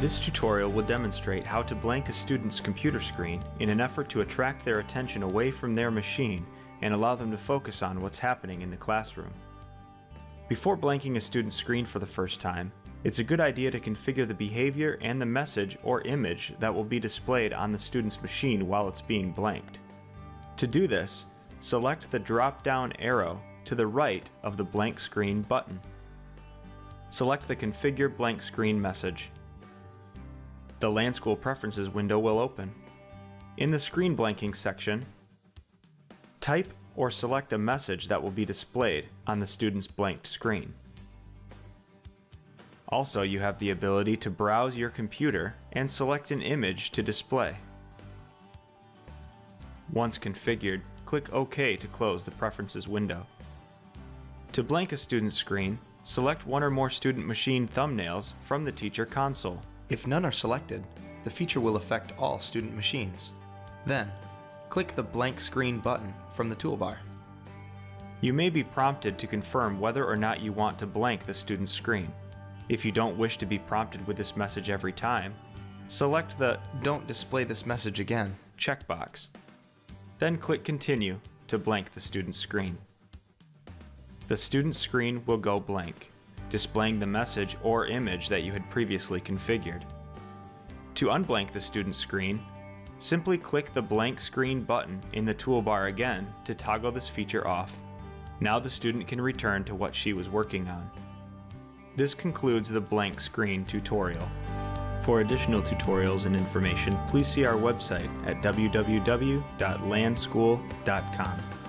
This tutorial will demonstrate how to blank a student's computer screen in an effort to attract their attention away from their machine and allow them to focus on what's happening in the classroom. Before blanking a student's screen for the first time, it's a good idea to configure the behavior and the message or image that will be displayed on the student's machine while it's being blanked. To do this, select the drop-down arrow to the right of the blank screen button. Select the Configure Blank Screen message the LanSchool Preferences window will open. In the screen blanking section, type or select a message that will be displayed on the student's blanked screen. Also, you have the ability to browse your computer and select an image to display. Once configured, click OK to close the Preferences window. To blank a student's screen, select one or more student machine thumbnails from the teacher console. If none are selected, the feature will affect all student machines. Then, click the blank screen button from the toolbar. You may be prompted to confirm whether or not you want to blank the student's screen. If you don't wish to be prompted with this message every time, select the Don't display this message again checkbox. Then click Continue to blank the student's screen. The student's screen will go blank displaying the message or image that you had previously configured. To unblank the student screen, simply click the blank screen button in the toolbar again to toggle this feature off. Now the student can return to what she was working on. This concludes the blank screen tutorial. For additional tutorials and information, please see our website at www.lanschool.com.